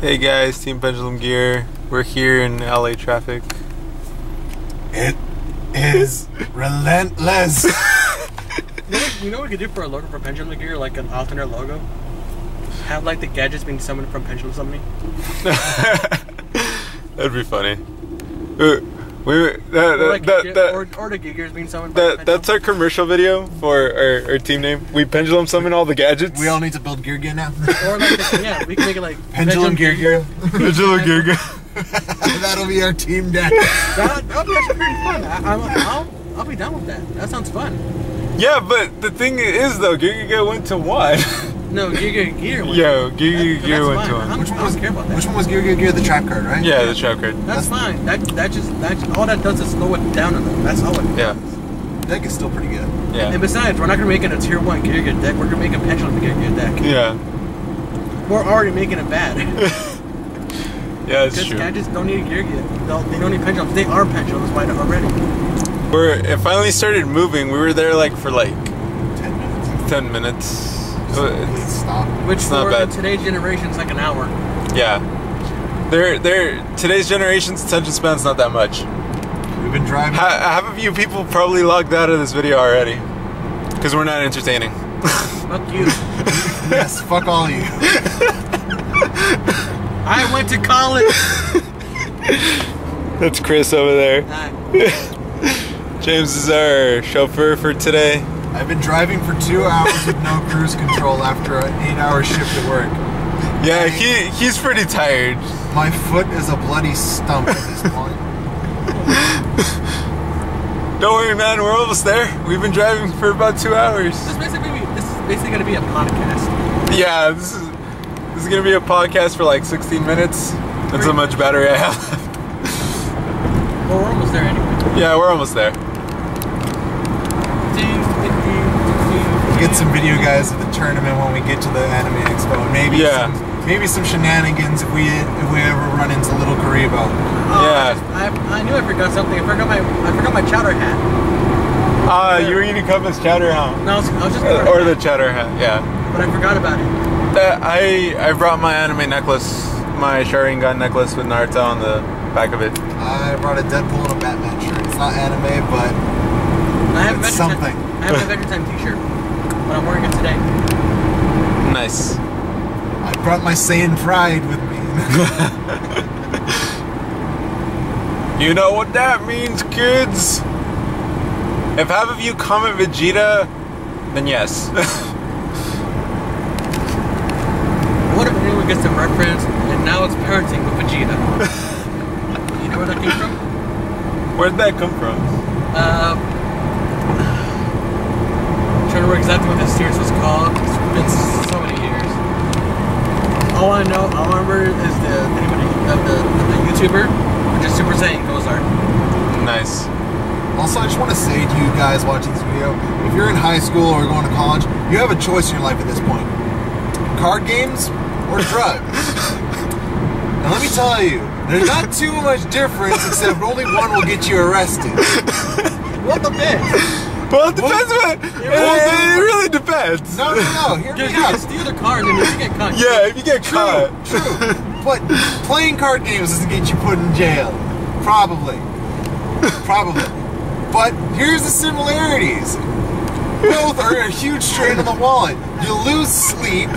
Hey guys, Team Pendulum Gear. We're here in LA traffic. It is relentless. You know, what, you know what we could do for a logo for Pendulum Gear, like an alternate logo? Have like the gadgets being summoned from Pendulum Summoning. That'd be funny. Uh, we, uh, that, Or, like, that, Gi- that, or, or the Gears being summoned that, Pendulum. that's our commercial video for our, our team name. We pendulum summon all the gadgets. we all need to build gear gear now. Or like, the, yeah, we can make it like Pendulum gear gear. pendulum gear. gear. That'll be our team deck. That, that'd be actually pretty fun. I, I'm, I'll, I'll be down with that. That sounds fun. Yeah, but the thing is though, Gear Gear Gear went to one. No, Gear Gear Gear. was- Yo, Gear Gear That- Gear that's went fine. to I'm- one. Which one was don't care about that. Which one was gear gear gear? The trap card, right? Yeah, the trap card. That's fine. That that just that just, all that does is slow it down a little. That's all it. Does. Yeah, Deck is still pretty good. yeah, And besides, we're not gonna make it a tier one Gear Gear deck. We're gonna make a Pendulum Gear Gear deck. yeah, We're already making it bad. yeah. It's Because true. gadgets don't need Gear Gear. They'll, they don't need pendulums. They are pendulums by already. We're it finally started moving. We were there like for like Ten minutes. ten minutes. Please stop. Which It's not for bad. today's generation is like an hour. Yeah. They're, they're, today's generation's attention span's not that much. We've been driving. Ha- half of you people probably logged out of this video already. Because we're not entertaining. Fuck you. yes, fuck all of you. I went to college. That's Chris over there. Nah, James is our chauffeur for today. I've been driving for two hours with no cruise control after an eight-hour shift at work. Yeah, he he's pretty tired. My foot is a bloody stump at this point. Don't worry, man. We're almost there. We've been driving for about two hours. this is basically this is basically gonna be a podcast. Yeah, this is this is gonna be a podcast for like 16 minutes. That's how much battery I have. Well, we're almost there anyway. yeah, we're almost there. Get some video guys of the tournament when we get to the anime expo. Maybe Yeah. some, maybe some shenanigans if we if we ever run into Little Kuriboh. Oh, Yeah. I, I knew I forgot something. I forgot my I forgot my chowder hat. Ah, you were eating Cubba's chowder hat. No, I was, I was just Uh, gonna, or the chowder hat, yeah. but I forgot about it. That I I brought my anime necklace, my Sharingan necklace with Naruto on the back of it. I brought a Deadpool and a Batman shirt. It's not anime, but I have It's something. Time, I have a Adventure Time T-shirt, but I'm wearing it today. Nice. I brought my Saiyan pride with me. You know what that means, kids? If half of you comment Vegeta, then yes. What if anyone gets the reference and now it's parenting with Vegeta? you know where that came from? Where'd that come from? Uh, I'm trying to remember exactly what this series was called. It's been so many years. All I know, all I remember is the of the, uh, the, the YouTuber, which is Super Saiyan Gozar. Nice. Also, I just want to say to you guys watching this video, if you're in high school or going to college, you have a choice in your life at this point. Card games or drugs. now let me tell you, there's not too much difference except only one will get you arrested. What the bitch? Well, it depends what. It, it really depends. No, no, no, hear Dude, me you can out. steal the cars and you can get caught. Yeah, if you get True, caught. true. But playing card games doesn't get you put in jail. Probably. Probably. But here's the similarities. Both are a huge strain on the wallet. You lose sleep.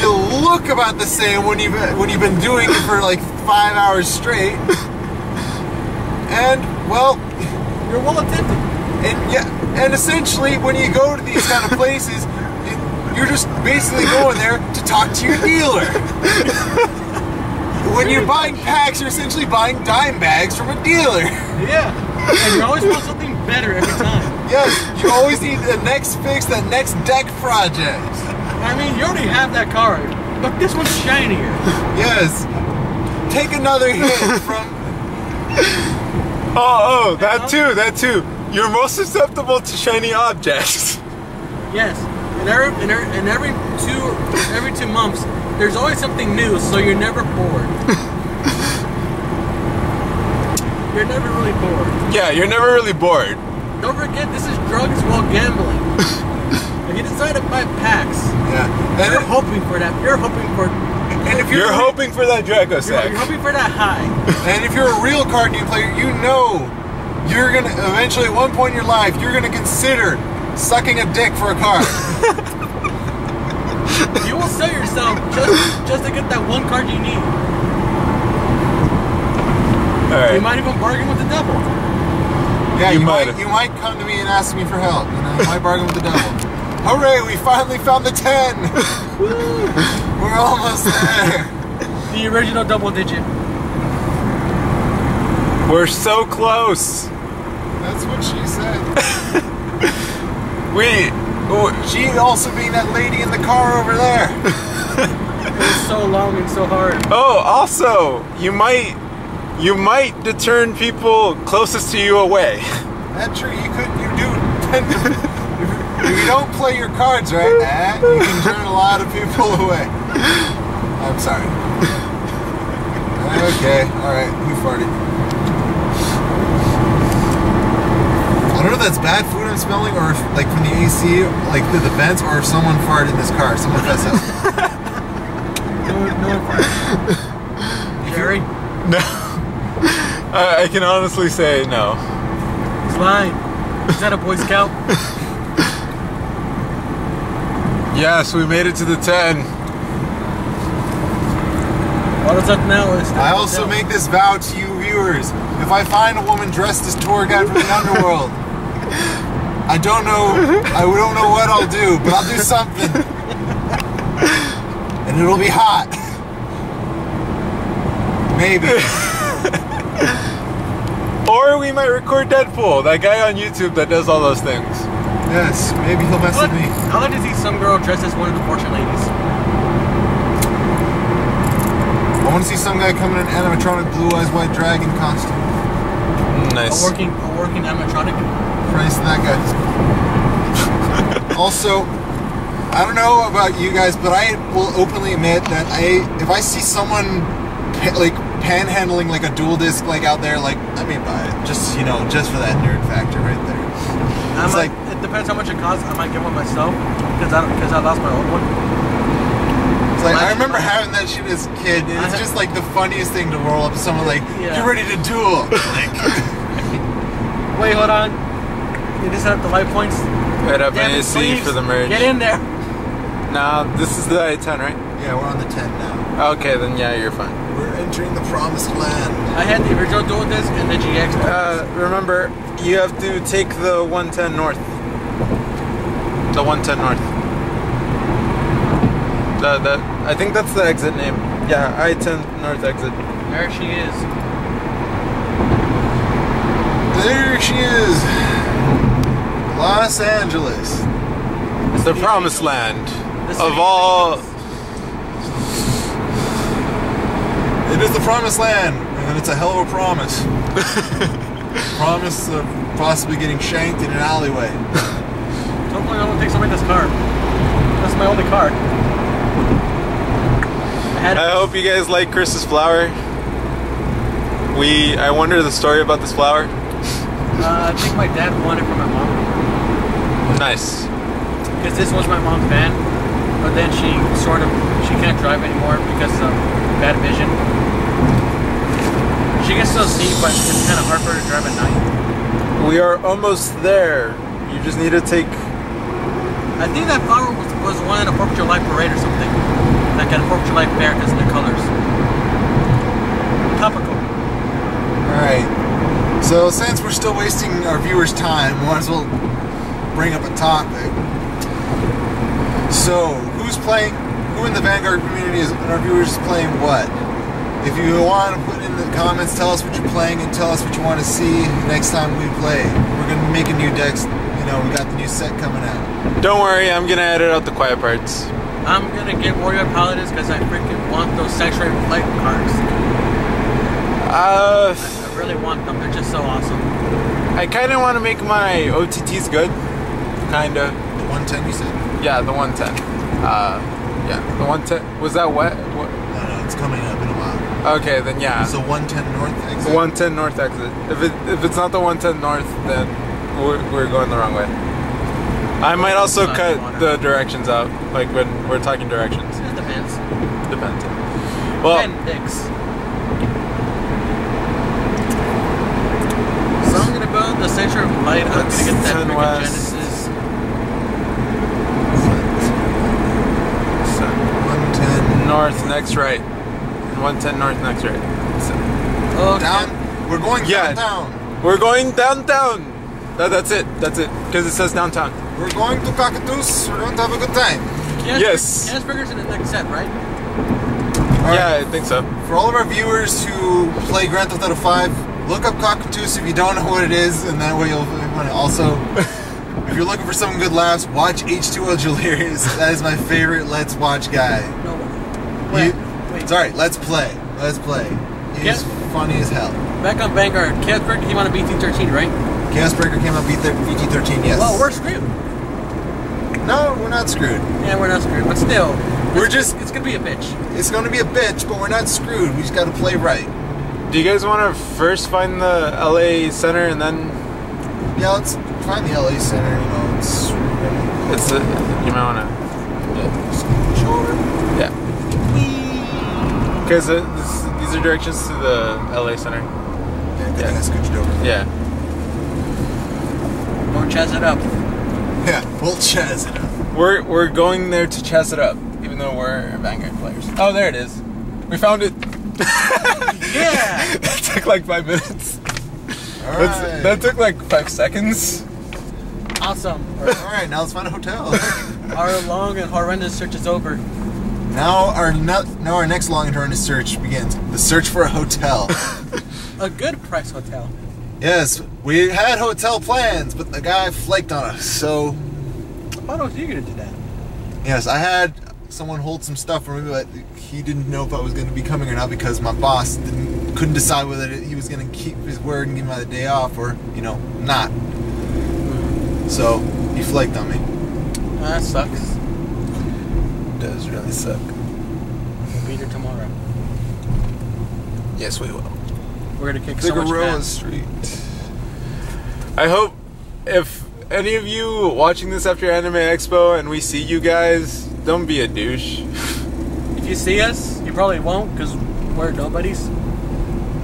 You look about the same when you've when you've been doing it for like five hours straight. And well, You're well attended. And yeah, and essentially when you go to these kind of places, it- you're just basically going there to talk to your dealer. when you're buying packs, you're essentially buying dime bags from a dealer. Yeah. And you always want something better every time. Yes, you always need the next fix, the next deck project. I mean, you already have that card, but this one's shinier. Yes. Take another hit from Oh, oh, that too, that too. You're most susceptible to shiny objects. Yes. And every, and every, and every two every two months, there's always something new, so you're never bored. you're never really bored. Yeah, you're never really bored. Don't forget, this is drugs while gambling. if you decide to buy packs, Yeah. And you're it- hoping for that. You're hoping for And if you're, You're hoping for that Draco You're, you're hoping for that high. and if you're a real card game player, you know you're gonna eventually at one point in your life you're gonna consider sucking a dick for a card. You will sell yourself just just to get that one card you need. All You might even bargain with the devil. Yeah, You you, might. might you might come to me and ask me for help. You know, you might bargain with the devil. Hooray! We finally found the ten. We're almost there. The original double digit. We're so close. That's what she said. We. oh, She also being that lady in the car over there. It was so long and so hard. Oh, also, you might. You might deter people closest to you away. That true. You could. You do. If you don't play your cards right, eh, you can turn a lot of people away. I'm sorry. Okay. All right. Who farted? I don't know if that's bad food I'm smelling, or if, like from the AC, like the, the vents, or if someone farted in this car. Someone fess up. No, no one fired. Jerry, No. I, I can honestly say no. he's lying. Is that a Boy Scout? Yes, we made it to the 10. All that's left now is. I also make this vow to you viewers. If I find a woman dressed as tour guide from the underworld, I don't know I don't know what I'll do, but I'll do something. And it'll be hot. Maybe. Or we might record Deadpool, that guy on YouTube that does all those things. Yes, maybe he'll mess I with like, me. I like to see some girl dressed as one of the fortune ladies. I want to see some guy come in an animatronic blue eyes white dragon costume. Nice. A Nice. working, a working animatronic. That guy. also, I don't know about you guys, but I will openly admit that I, if I see someone like panhandling like a Duel Disk like out there, like I may buy it. Just you know, just for that nerd factor right there. I It's might, like- it depends how much it costs. I might get one myself because I because I lost my old one. It's like I remember having that shit as a kid. It's just like the funniest thing to roll up to someone like, Yeah. "You're ready to duel." Like, Wait, hold on. You just have the light points. Right up Damn it, AC please. for the merge. Get in there. Now, this is the I-10, right? yeah, we're on the ten now. Okay, then yeah, you're fine. We're entering the promised land. I had the original Duel Disk and the GX. Uh, remember, you have to take the 110 north. The 110 north. The, the, I think that's the exit name. Yeah, I-10 north exit. there she is. There she is. Los Angeles. It's the promised land The of all. It is the promised land, and it's a hell of a promise. promise of possibly getting shanked in an alleyway. Hopefully, I won't take somebody this car. That's my only car. I had I hope you guys like Chris's flower. We, I wonder the story about this flower. Uh, I think my dad won it from my mom Nice. because this was my mom's van, but then she sort of she can't drive anymore because of bad vision. She can still see, but it's kind of hard for her to drive at night. We are almost there. You just need to take. I think that flower was, was one in a Fourth of July parade or something. Like at a Fourth of July fair because of the colors. Topical. Alright. So, since we're still wasting our viewers' time, we might as well bring up a topic. So, who's playing, who in the Vanguard community is, and our viewers is playing what? If you want to put in the comments, tell us what you're playing and tell us what you want to see next time we play. We're going to make a new deck, you know, we got the new set coming out. Don't worry, I'm gonna edit out the quiet parts. I'm gonna get Warrior Paladins because I freaking want those saturated Flight cards. Uh, I really want them. They're just so awesome. I kind of want to make my OTTs good. Kinda. The 110 you said? Yeah, the 110. Uh, yeah, the 110. Was that wet? What? No, no, it's coming up in a while. Okay, then yeah. It's the 110 North exit. The 110 north exit. If it if it's not the 110 north, then we're, we're going the wrong way. I might also cut the directions out, like when we're talking directions. It depends. Depends. Well- ten picks. So I'm gonna build the center of Light. I'm gonna get that 10 freaking west. Genesis. 110. North, next right. 110 north, next right. So, Oh, Down. We're going Yeah. downtown. we're going downtown. That, that's it. That's it. Because it says downtown. We're going to Cactus. We're going to have a good time. Yes. Asperger's in the next set, right? All yeah, right. I think so. For all of our viewers who play Grand Theft Auto 5, look up Cockatoos if you don't know what it is, and that way you'll want to also. if you're looking for some good laughs, watch H2ODelirious. That is my favorite Let's Watch guy. No. He- Wait, wait. Sorry, Let's Play. Let's Play. He's Yeah. funny as hell. Back on Vanguard, Casper came on a BT13, right? Chaos Breaker came out BT13, yes. Well, we're screwed. No, we're not screwed. Yeah, we're not screwed, but still, We're it's- just- it's gonna be a bitch. It's going to be a bitch, but we're not screwed. We just got to play right. Do you guys want to first find the LA Center and then Yeah, let's find the LA Center. You know, it's. it's a, you might want to Sure. yeah. Because uh, this- these are directions to the LA Center. Yeah, good Yeah. thing I scooched over. Yeah. Don't chaz it up. Yeah, we'll chaz it up. We're we're going there to chess it up, even though we're Vanguard players. Oh, there it is. We found it. Yeah! that took like five minutes. Right. That took like five seconds. awesome. All right, now let's find a hotel. Our long and horrendous search is over. Now our now, now our next long and horrendous search begins. The search for a hotel. A good price hotel. yes, we had hotel plans, but the guy flaked on us. So Why don't you gonna do that? yes, I had someone hold some stuff for me, but he didn't know if I was going to be coming or not because my boss didn't couldn't decide whether he was going to keep his word and give me the day off or you know not. Hmm. So he flaked on me. That sucks. Does really suck. We'll be here tomorrow. Yes, we will. We're gonna kick so much Figueroa ass. Street. I hope if any of you watching this after Anime Expo and we see you guys, don't be a douche. If you see us, you probably won't because we're nobodies.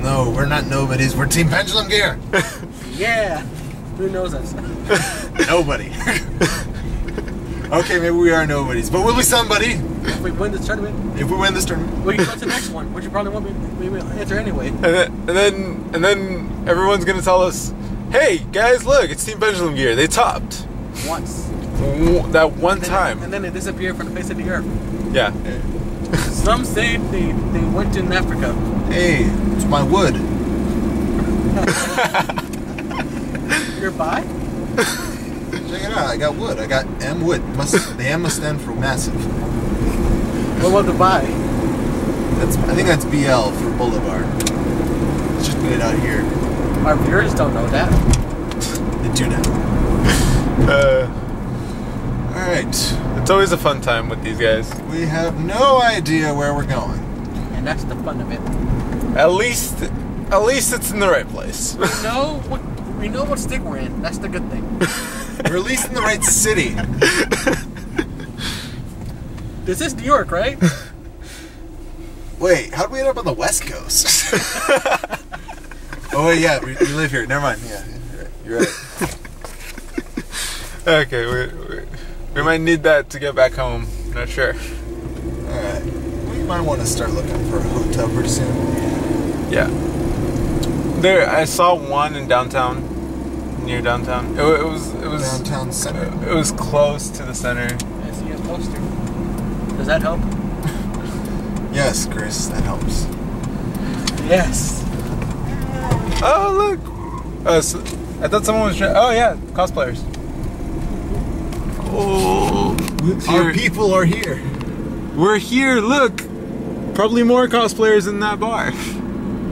No, we're not nobodies. We're Team Pendulum Gear. Yeah. Who knows us? Nobody. okay, maybe we are nobodies, but we'll be somebody if we win this tournament, if we win this tournament. we can go to the next one, which you probably won't be we will enter anyway. And then, and then and then everyone's gonna tell us, "Hey guys, look, it's Team Pendulum Gear. They topped Once. That one And then- time." And then they disappear from the face of the earth. Yeah. Some say they, they went to Africa. Hey, it's my wood. You're by? Check it out. I got wood. I got M wood. Must the M must stand for massive. What about the buy? That's I think that's BL for Boulevard. Let's just put it out here. Our viewers don't know that. They do now. Uh, All right. it's always a fun time with these guys. We have no idea where we're going. And that's the fun of it. At least, at least it's in the right place. We know what we know what stick we're in. That's the good thing. We're at least in the right city. This is New York, right? Wait, how did we end up on the West Coast? oh wait, yeah, we, we live here. Never mind. Yeah, you're right. You're right. okay, we, we we might need that to get back home. Not sure. All right. We might want to start looking for a hotel pretty soon. Yeah. There, I saw one in downtown, near downtown. It, it was it was Downtown center. It was close to the center. I see a poster. Does that help? Yes, Chris, that helps. Yes. Oh look! Uh, so, I thought someone was. Trying, oh yeah, cosplayers. Oh, Our here- people are here. we're here. Look, probably more cosplayers in that bar.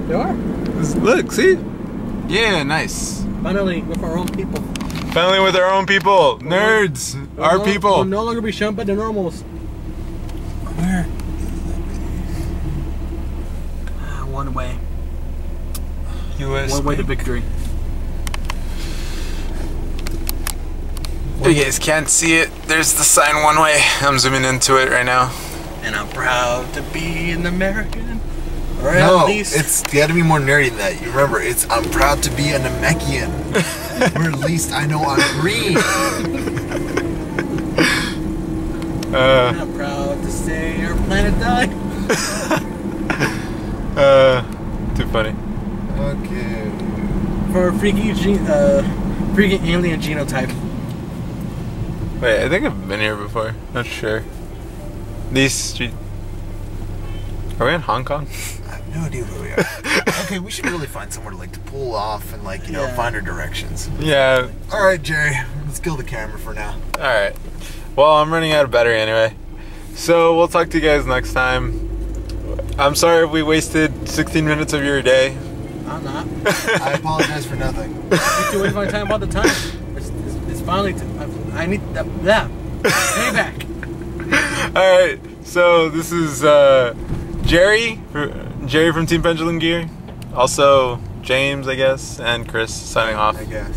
There are. Look, see? Yeah, nice. Finally, with our own people. Finally, with our own people, nerds, We'll our no- people. We'll no longer be shunned by the normals. Where? Ah, One way. U.S. One way to victory. You guys can't see it. There's the sign one way. I'm zooming into it right now. and I'm proud to be an American. Or No, at least it's got to be more nerdy than that. You remember, it's I'm proud to be a Namekian. or at least I know I'm green. Uh, I'm proud to say our planet died. uh, too funny. Okay. For a freaky, ge- uh, freaky alien genotype. Wait, I think I've been here before. Not sure. These street. Are we in Hong Kong? I have no idea where we are. okay, we should really find somewhere to like to pull off and like you know Yeah. find our directions. Yeah. All right, Jerry, let's kill the camera for now. All right. Well, I'm running out of battery anyway. So we'll talk to you guys next time. I'm sorry if we wasted 16 minutes of your day. I'm not. I apologize for nothing. You two waste my time all the time. It's, it's, it's finally. T- I, I need that. Yeah. Payback. All right. So this is uh, Jerry, Jerry from Team Pendulum Gear. Also James, I guess, and Chris signing off. I guess.